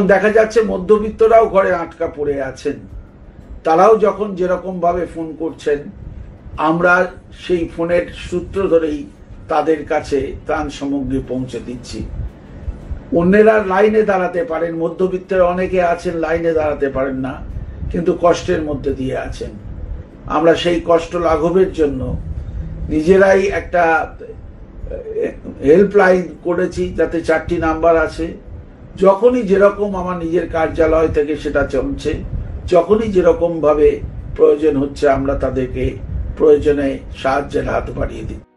দেখা যাচ্ছে মধ্যবিত্তরাও ঘরে আটকা পড়ে আছেন। তারাও যখন যেরকম ভাবে ফোন করছেন, আমরা সেই ফোনের সূত্র ধরেই তাদের কাছে ত্রাণ সামগ্রী পৌঁছে দিচ্ছি। অন্যেরা লাইনে দাঁড়াতে পারেন, মধ্যবিত্তের অনেকে আছেন, লাইনে দাঁড়াতে পারেন না, কিন্তু কষ্টের মধ্যে দিয়ে আছেন। আমরা সেই কষ্ট লাঘবের জন্য নিজেরাই একটা হেল্পলাইন করেছি, যাতে চারটি নাম্বার আছে। যখনই যেরকম আমার নিজের কার্যালয় থেকে সেটা চলছে, যখনই যেরকম ভাবে প্রয়োজন হচ্ছে আমরা তাদেরকে প্রয়োজনে সাহায্যের হাত বাড়িয়ে দিই।